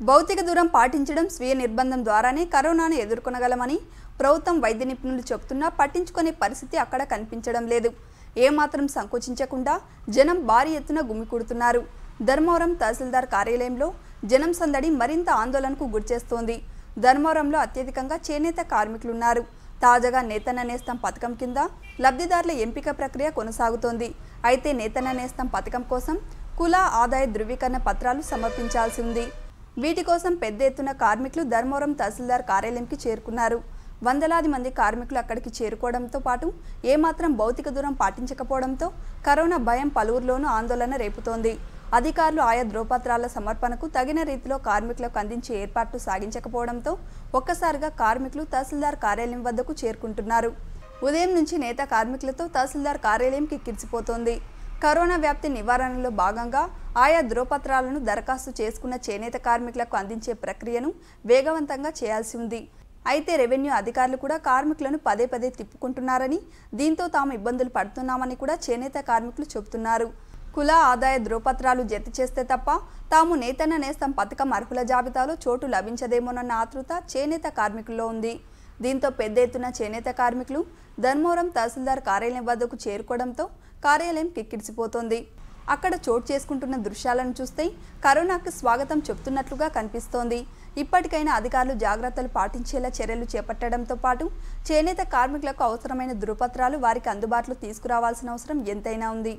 భౌతిక దూరం పాటించడం స్వీయ నిర్బంధం ద్వారానే కరోనాను ఎదుర్కొనగలమని ప్రభుత్వం వైద్య నిపుణులు చెబుతున్నా పట్టించుకునే పరిస్థితి అక్కడ కనిపించడం లేదు. ఏమాత్రం సంకోచించకుండా జనం భారీ ఎత్తున గుమికూడుతున్నారు ధర్మవరం తహసీల్దార్ కార్యాలయంలో జనం సందడి మరింత ఆందోళనకు గురిచేస్తోంది ధర్మవరంలో అత్యధికంగా చేనేత కార్మికులున్నారు. తాజాగా నేతన్న నేస్తం పథకం కింద లబ్ధిదారుల ఎంపిక ప్రక్రియ కొనసాగుతోంది. అయితే నేతన్న నేస్తం పథకం కోసం కుల ఆదాయ ధృవీకరణ పత్రాలు సమర్పించాల్సి ఉంది. వీటి కోసం పెద్ద ఎత్తున కార్మికులు ధర్మవరం తహసీల్దార్ కార్యాలయంకి చేరుకున్నారు. వందలాది మంది కార్మికులు అక్కడికి చేరుకోవడంతో పాటు ఏమాత్రం భౌతిక దూరం పాటించకపోవడంతో కరోనా భయం పలువురిలోనూ ఆందోళన రేపుతోంది. అధికారులు ఆయా ధ్రువపత్రాల సమర్పణకు తగిన రీతిలో కార్మికులకు అందించే ఏర్పాట్లు సాగించకపోవడంతో ఒక్కసారిగా కార్మికులు తహసీల్దార్ కార్యాలయం వద్దకు చేరుకుంటున్నారు. ఉదయం నుంచి నేత కార్మికులతో తహసీల్దార్ కార్యాలయంకి కిర్చిపోతోంది. కరోనా వ్యాప్తి నివారణలో భాగంగా ఆయా ధ్రువపత్రాలను దరఖాస్తు చేసుకున్న చేనేత కార్మికులకు అందించే ప్రక్రియను వేగవంతంగా చేయాల్సి ఉంది. అయితే రెవెన్యూ అధికారులు కూడా కార్మికులను పదే పదే తిప్పుకుంటున్నారని దీంతో తాము ఇబ్బందులు పడుతున్నామని కూడా చేనేత కార్మికులు చెబుతున్నారు. కుల ఆదాయ ధ్రువపత్రాలు జత చేస్తే తప్ప తాము నేతన్న నేస్తం పథకం అర్హుల జాబితాలో చోటు లభించదేమోనన్న ఆతృత చేనేత కార్మికుల్లో ఉంది. దీంతో పెద్ద ఎత్తున చేనేత కార్మికులు ధర్మవరం తహసీల్దార్ కార్యాలయం వద్దకు చేరుకోవడంతో కార్యాలయం కిక్కిడిసిపోతోంది అక్కడ చోటు చేసుకుంటున్న దృశ్యాలను చూస్తే కరోనాకు స్వాగతం చెప్తున్నట్లుగా కనిపిస్తోంది. ఇప్పటికైనా అధికారులు జాగ్రత్తలు పాటించేలా చర్యలు చేపట్టడంతో పాటు చేనేత కార్మికులకు అవసరమైన ధృవపత్రాలు వారికి అందుబాటులో తీసుకురావాల్సిన అవసరం ఎంతైనా ఉంది.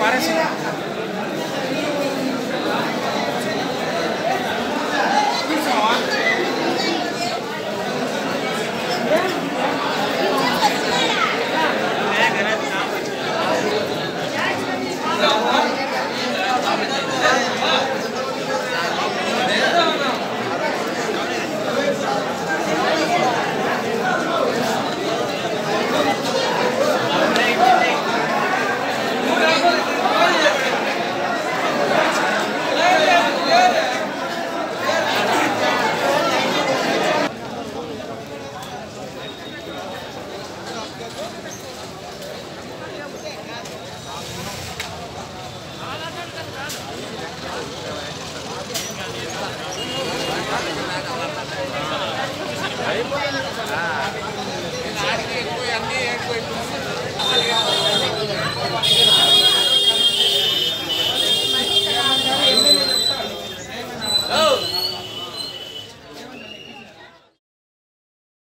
పారేసి Ah.